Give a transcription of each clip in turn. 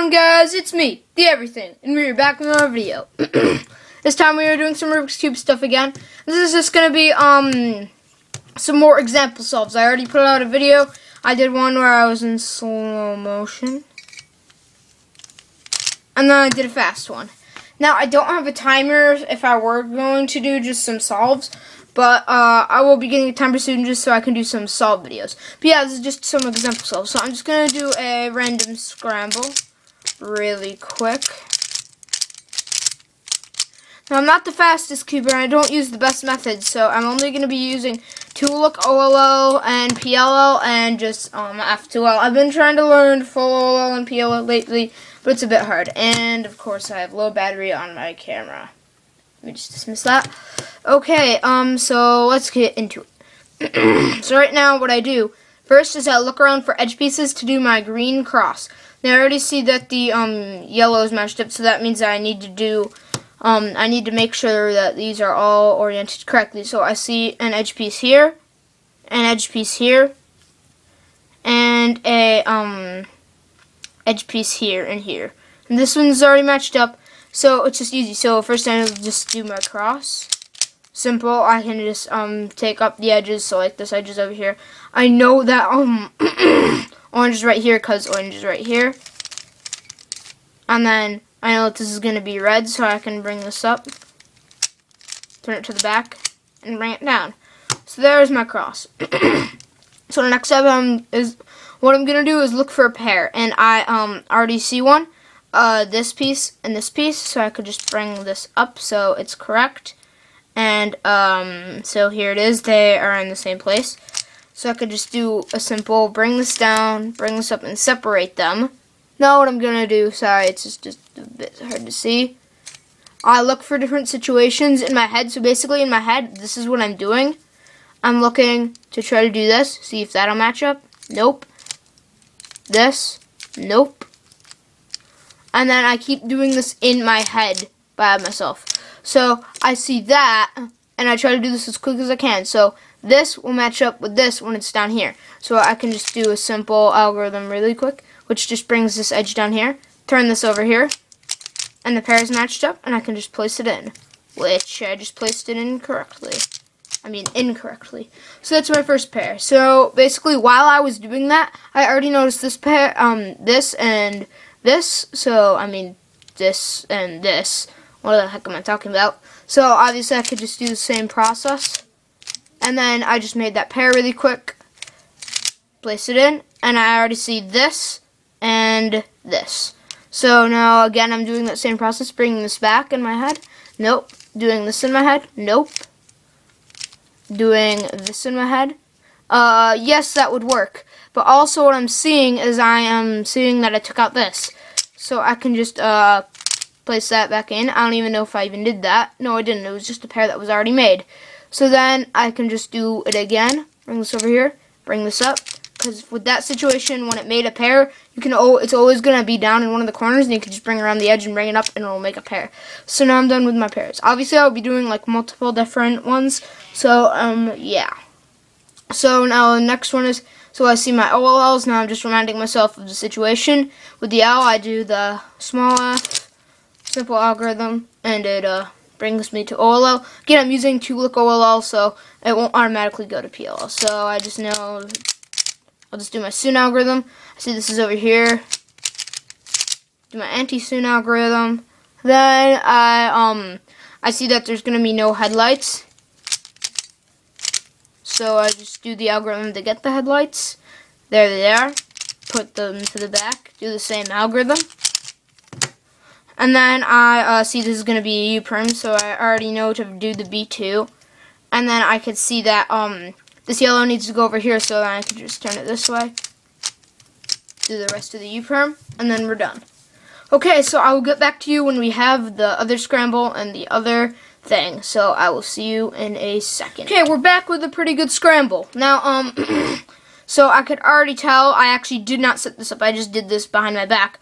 on guys, it's me, the everything, and we're back with another video. this time we are doing some Rubik's Cube stuff again. This is just gonna be um some more example solves. I already put out a video. I did one where I was in slow motion. And then I did a fast one. Now I don't have a timer if I were going to do just some solves. But uh, I will be getting a timer soon just so I can do some solve videos. But yeah, this is just some example solves. So I'm just going to do a random scramble really quick. Now, I'm not the fastest cuber, and I don't use the best methods, so I'm only going to be using 2Look, OLL, and PLL, and just um, F2L. I've been trying to learn full OLL and PLL lately, but it's a bit hard. And, of course, I have low battery on my camera. Let me just dismiss that. Okay, um, so let's get into it. so right now, what I do, first is I look around for edge pieces to do my green cross. Now I already see that the um, yellow is matched up, so that means that I need to do, um, I need to make sure that these are all oriented correctly. So I see an edge piece here, an edge piece here, and a um, edge piece here and here. And this one's already matched up, so it's just easy. So first I'll just do my cross simple. I can just um take up the edges, so like this edge is over here. I know that um orange is right here because orange is right here. And then I know that this is going to be red, so I can bring this up, turn it to the back, and bring it down. So there's my cross. so the next step um, is, what I'm going to do is look for a pair. And I um already see one, uh, this piece and this piece, so I could just bring this up so it's correct. And um, so here it is. They are in the same place. So I could just do a simple bring this down, bring this up, and separate them. Now what I'm going to do, sorry, it's just, just a bit hard to see. I look for different situations in my head. So basically in my head, this is what I'm doing. I'm looking to try to do this, see if that'll match up. Nope. This, nope. And then I keep doing this in my head by myself. So I see that, and I try to do this as quick as I can. So this will match up with this when it's down here. So I can just do a simple algorithm really quick, which just brings this edge down here, turn this over here, and the pair is matched up, and I can just place it in, which I just placed it in correctly. I mean, incorrectly. So that's my first pair. So basically, while I was doing that, I already noticed this pair, um, this and this. So, I mean, this and this. What the heck am I talking about? So obviously I could just do the same process. And then I just made that pair really quick. Place it in. And I already see this and this. So now again I'm doing that same process, bringing this back in my head. Nope. Doing this in my head. Nope. Doing this in my head. Uh, yes, that would work. But also what I'm seeing is I am seeing that I took out this. So I can just uh, place that back in. I don't even know if I even did that. No, I didn't. It was just a pair that was already made. So then I can just do it again. Bring this over here. Bring this up. Because with that situation, when it made a pair, you can oh, it's always going to be down in one of the corners, and you can just bring around the edge and bring it up, and it'll make a pair. So now I'm done with my pairs. Obviously, I'll be doing like multiple different ones. So, um, yeah. So now the next one is, so I see my OLLs. Now I'm just reminding myself of the situation. With the L, I do the small f, simple algorithm, and it uh, brings me to OLL. Again, I'm using 2Look OLL, so it won't automatically go to PLL. So I just know, I'll just do my Sune algorithm. I see this is over here. Do my anti-Sune algorithm. Then I um I see that there's gonna be no headlights. So I just do the algorithm to get the headlights. There they are. Put them to the back. Do the same algorithm. And then I uh, see this is going to be a U-perm, so I already know to do the B2. And then I could see that um, this yellow needs to go over here, so I can just turn it this way. Do the rest of the U-perm, and then we're done. Okay, so I will get back to you when we have the other scramble and the other thing. So I will see you in a second. Okay, we're back with a pretty good scramble. Now, um, so I could already tell I actually did not set this up. I just did this behind my back.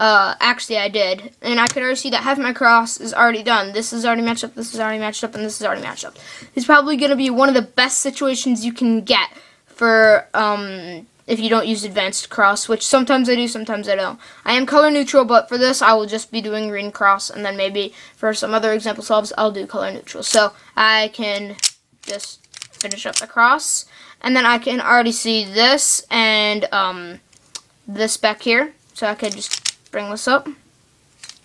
Uh, actually, I did. And I could already see that half my cross is already done. This is already matched up, this is already matched up, and this is already matched up. It's probably going to be one of the best situations you can get for, um, if you don't use advanced cross, which sometimes I do, sometimes I don't. I am color neutral, but for this I will just be doing green cross, and then maybe for some other example solves, I'll do color neutral. So I can just finish up the cross, and then I can already see this and um, this back here. So I could just bring this up,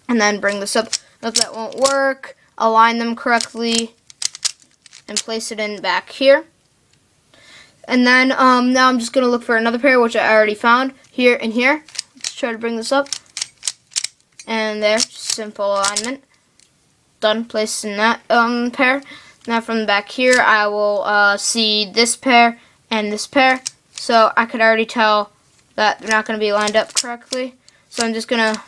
and then bring this up. If that won't work, align them correctly, and place it in back here. And then um, now I'm just going to look for another pair, which I already found here and here. Let's try to bring this up. And there, simple alignment. Done, placed in that um, pair. Now from back here, I will uh, see this pair and this pair. So I could already tell that they're not going to be lined up correctly. So I'm just going to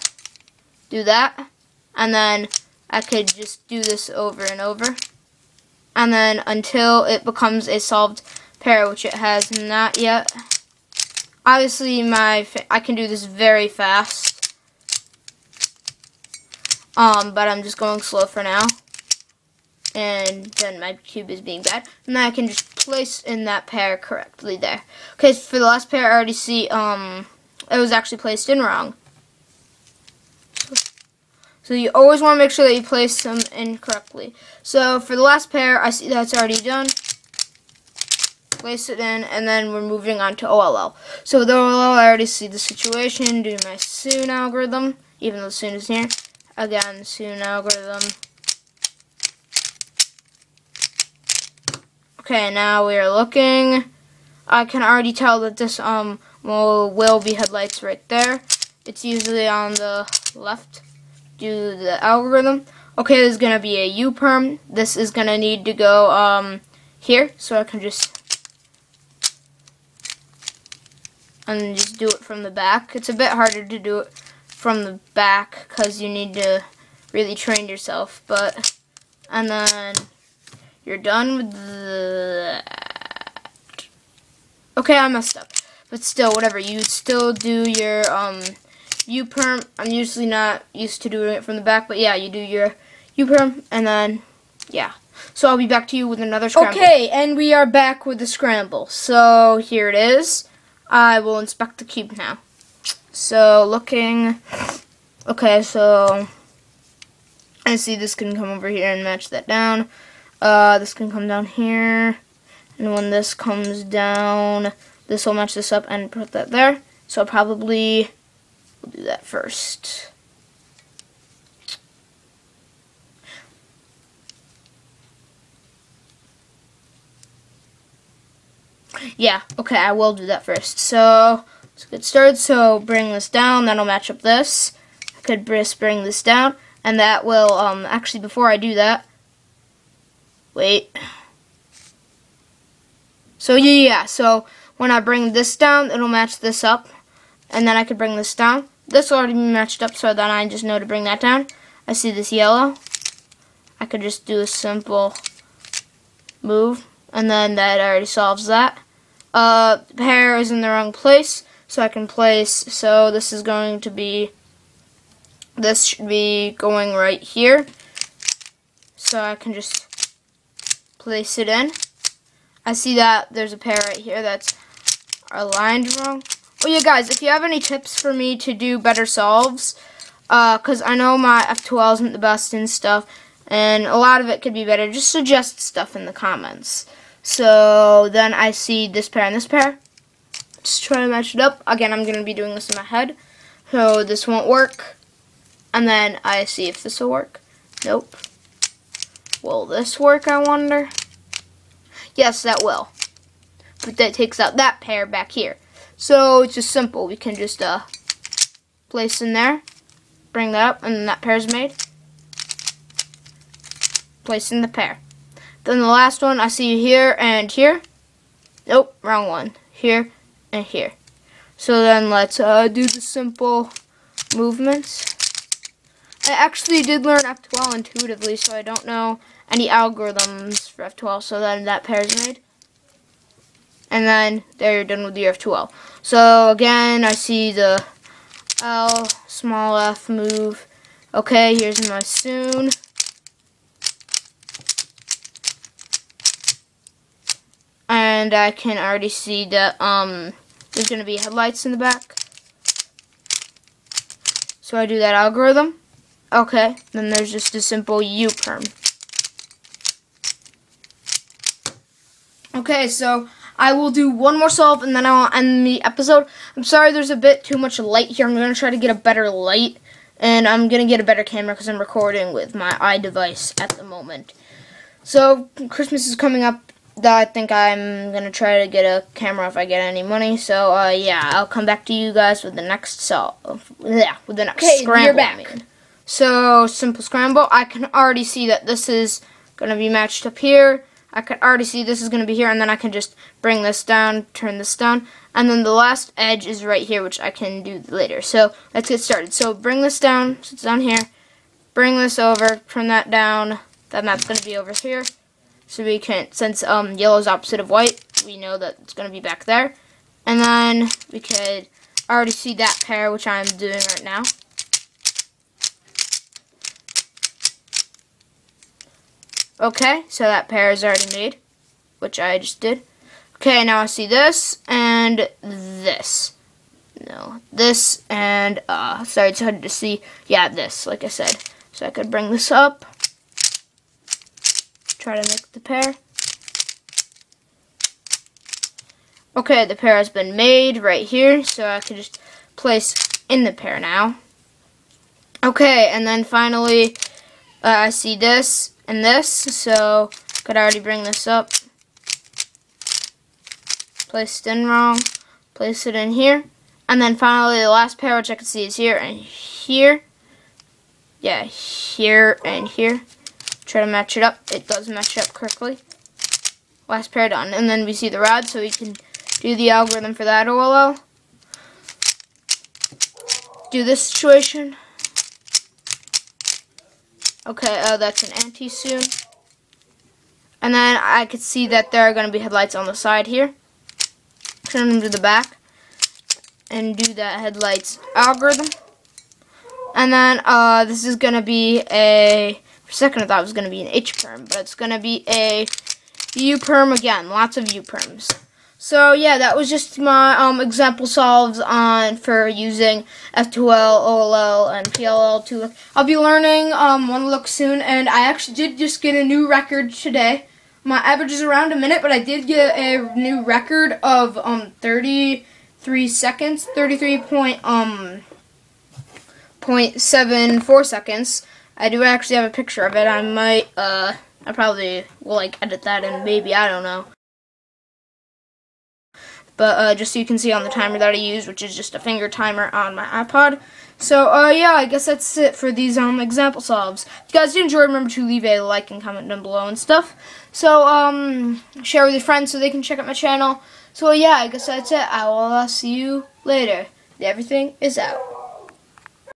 do that. And then I could just do this over and over. And then until it becomes a solved pair, which it has not yet. Obviously, my I can do this very fast. Um, but I'm just going slow for now. And then my cube is being bad. And then I can just place in that pair correctly there. Okay, for the last pair, I already see, um, it was actually placed in wrong. So you always want to make sure that you place them in correctly. So for the last pair, I see that's already done place it in, and then we're moving on to OLL. So with OLL, I already see the situation, do my Sune algorithm, even though Sune is here. Again, Sune algorithm. Okay, now we are looking. I can already tell that this um will, will be headlights right there. It's usually on the left. Do the algorithm. Okay, there's gonna be a U-perm. This is gonna need to go um here, so I can just and just do it from the back. It's a bit harder to do it from the back because you need to really train yourself. But and then you're done with that. Okay, I messed up, but still, whatever. You still do your um U perm. I'm usually not used to doing it from the back, but yeah, you do your U perm, and then yeah. So I'll be back to you with another scramble. Okay, and we are back with the scramble. So here it is. I will inspect the cube now. So looking, okay, so I see this can come over here and match that down. Uh, this can come down here, and when this comes down, this will match this up and put that there. So probably we'll do that first. Yeah, okay, I will do that first. So, let's get started. So, bring this down, that'll match up this. I could just bring this down, and that will, um, actually, before I do that, wait. So, yeah, yeah, so when I bring this down, it'll match this up, and then I could bring this down. This already matched up, so then I just know to bring that down. I see this yellow. I could just do a simple move, and then that already solves that. Uh, pair is in the wrong place, so I can place, so this is going to be, this should be going right here. So I can just place it in. I see that there's a pair right here that's aligned wrong. Oh yeah, guys, if you have any tips for me to do better solves, because uh, I know my F2L isn't the best and stuff, and a lot of it could be better, just suggest stuff in the comments. So then I see this pair and this pair. Just try to match it up. Again, I'm going to be doing this in my head. So this won't work. And then I see if this will work. Nope. Will this work, I wonder? Yes, that will. But that takes out that pair back here. So it's just simple. We can just uh, place in there, bring that up, and then that pair is made. Place in the pair. Then the last one I see here and here. Nope, wrong one. Here and here. So then let's uh, do the simple movements. I actually did learn F2L intuitively, so I don't know any algorithms for F2L, so then that pair is made. And then there you're done with the F2L. So again, I see the L, small f move. Okay, here's my Sune. and I can already see that um there's going to be headlights in the back. So I do that algorithm. Okay, then there's just a simple U-perm. Okay, so I will do one more solve and then I'll end the episode. I'm sorry there's a bit too much light here. I'm going to try to get a better light. And I'm going to get a better camera because I'm recording with my iDevice at the moment. So, Christmas is coming up. I think I'm going to try to get a camera if I get any money. So, uh, yeah, I'll come back to you guys with the next solve. Yeah, with the next okay, scramble. You're back. I mean. So, simple scramble. I can already see that this is going to be matched up here. I can already see this is going to be here, and then I can just bring this down, turn this down, and then the last edge is right here, which I can do later. So let's get started. So bring this down, so it's down here, bring this over, turn that down, then that's going to be over here. So we can, since um, yellow is opposite of white, we know that it's going to be back there. And then we could already see that pair, which I'm doing right now. Okay, so that pair is already made, which I just did. Okay, now I see this and this. No, this and, uh, sorry, it's hard to see. Yeah, this, like I said. So I could bring this up. Try to make the pair. Okay, the pair has been made right here, so I could just place in the pair now. Okay, and then finally, uh, I see this and this, so could I already bring this up. Place it in wrong, place it in here. And then finally the last pair, which I can see is here and here. Yeah, here and here. Try to match it up. It does match up correctly. Last pair done. And then we see the rod, so we can do the algorithm for that oh OLL. Do this situation. Okay, oh, that's an anti-Sune. And then I could see that there are going to be headlights on the side here. Turn them to the back and do that headlights algorithm. And then uh, this is going to be a, for a second I thought it was going to be an H-perm, but it's going to be a U-perm again, lots of U-perms. So yeah, that was just my um, example solves on for using F2L, OLL, and PLL to look. I'll be learning um, one look soon, and I actually did just get a new record today. My average is around a minute, but I did get a new record of um 33 seconds, 33 point um point seven four seconds. I do actually have a picture of it. I might uh I probably will like edit that and maybe I don't know. But uh, just so you can see on the timer that I use, which is just a finger timer on my iPod. So, uh, yeah, I guess that's it for these um, example solves. If you guys did enjoy, remember to leave a like and comment down below and stuff. So, um, share with your friends so they can check out my channel. So, yeah, I guess that's it. I will uh, see you later. Everything is out.